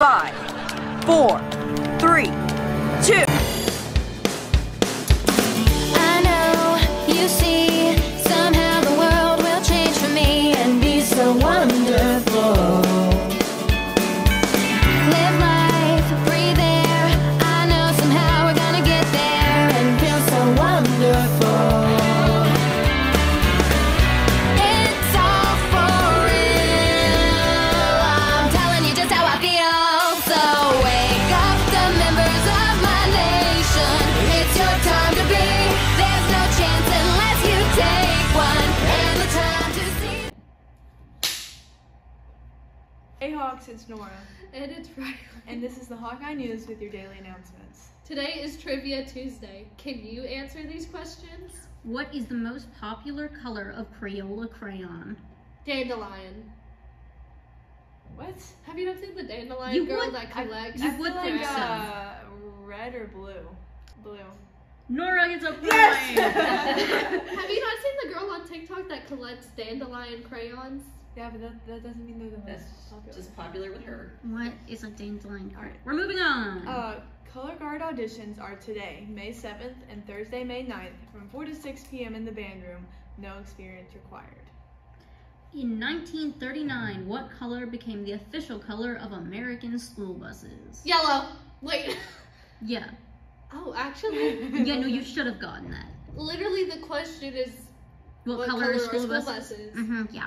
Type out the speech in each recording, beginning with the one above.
Five, four, three, two. I know you see Hey Hawks, it's Nora, And it's Riley. and this is the Hawkeye News with your daily announcements. Today is Trivia Tuesday. Can you answer these questions? What is the most popular color of Crayola crayon? Dandelion. What? Have you not seen the dandelion You girl would- that collects? I You would think like, so. uh, red or blue? Blue. Nora gets a point. Have you not seen the girl on TikTok that collects dandelion crayons? Yeah, but that, that doesn't mean they're the most popular. just popular with her. what is a dandelion? Alright. We're moving on. Uh, color guard auditions are today, May 7th, and Thursday, May 9th, from 4 to 6 p.m. in the band room. No experience required. In 1939, what color became the official color of American school buses? Yellow. Wait. Yeah. Oh, actually, Yeah, no, you should have gotten that. literally the question is What, What color, color are are school, school buses? buses? hmm yeah.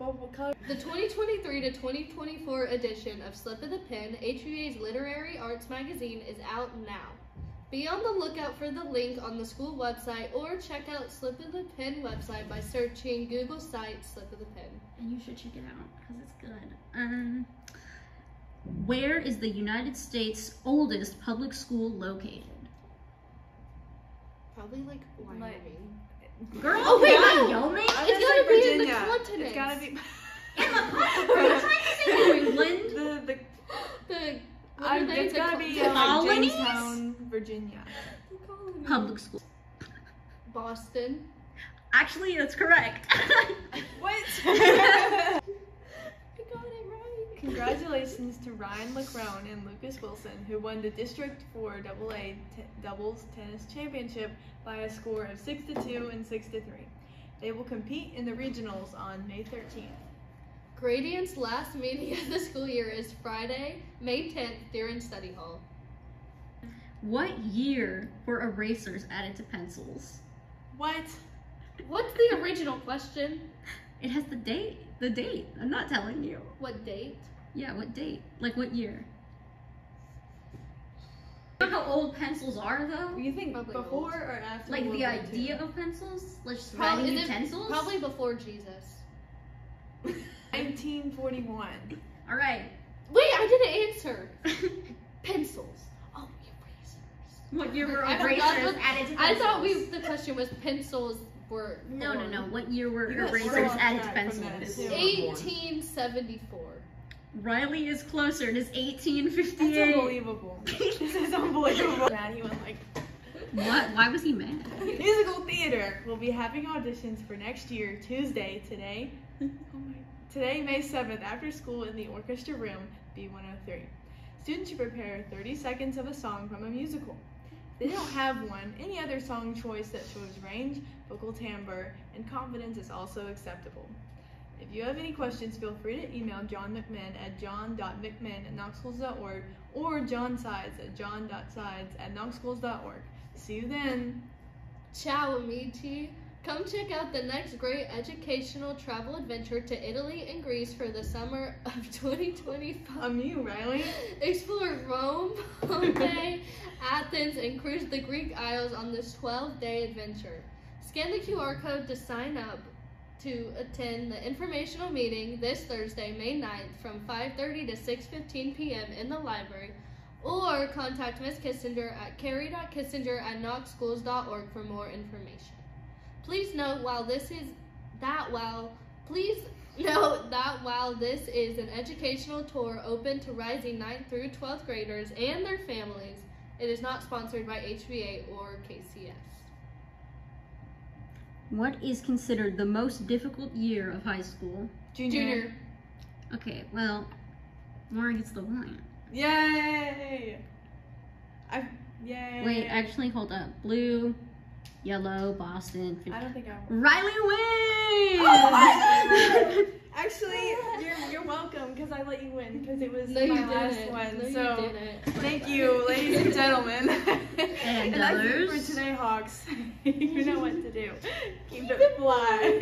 What, what color? The 2023 to 2024 edition of Slip of the Pen, HVA's literary arts magazine, is out now. Be on the lookout for the link on the school website or check out Slip of the Pen website by searching Google site Slip of the Pen. And you should check it out because it's good. Um, where is the United States' oldest public school located? Probably like Wyoming. Girl, Oh, wait, yeah, no. Wyoming? I It's was gotta like be in the Virginia. It's gotta be. In the continent? Are you trying to say New England? the, the, The what I, are they? it's The gotta be the uh, like? Jamestown, Virginia. Public school. Boston. Actually, that's correct. What? I got it right. Congratulations to Ryan LaCrone and Lucas Wilson, who won the District 4 AA t- doubles tennis championship by a score of 6 to 2 and 6 to 3. They will compete in the regionals on May 13th. Gradient's last meeting of the school year is Friday, May 10th during study hall. what year were erasers added to pencils? What? What's the original question? It has the date. The date. I'm not telling you. What date? Yeah, what date? Like what year? You know how old pencils are though? You think Probably before old. or after? Like World the War II? idea of pencils? Like just Prob- writing utensils? Probably before Jesus. 1941. Alright. Wait, I didn't answer. Pencils. Oh, erasers. what year were I erasers what- added to pencils? I thought we the question was pencils were. No, no, born. no. What year were You got erasers off added to track from that, pencils? 1874. Riley is closer. It is That's 1858. unbelievable. this is unbelievable. Maddie went like, What? Why was he mad? Musical theater We'll be having auditions for next year, Tuesday, today. Oh my, today, May 7th, after school in the orchestra room, B103. Students should prepare 30 seconds of a song from a musical. They don't have one, any other song choice that shows range, vocal timbre, and confidence is also acceptable. If you have any questions, feel free to email John McMinn at john.mcminn at knoxschools.org or John Sides at john.sides at knoxschools.org. See you then. Ciao, amici. Come check out the next great educational travel adventure to Italy and Greece for the summer of 2025. I'm um, you, Riley. Explore Rome, Pompeii, Athens, and cruise the Greek Isles on this 12 day adventure. Scan the QR code to sign up to attend the informational meeting this Thursday, May 9th from 5:30 to 6:15 p.m. in the library or contact Ms. Kissinger at carrie.kissinger at knoxschools.org for more information. Please note while this is that while please note that while this is an educational tour open to rising 9th through 12th graders and their families, it is not sponsored by HVA or KCS. What is considered the most difficult year of high school? Junior. Junior. Okay, well, Lauren gets the point. Yay! I yay. Wait, actually, hold up. Blue, yellow, Boston. I don't think I won. Riley wins! Oh Actually, you're you're welcome because I let you win because it was No, my last didn't. one. No, so you thank you, ladies and gentlemen. And that's it for today, Hawks. you know what to do. Keep it fly.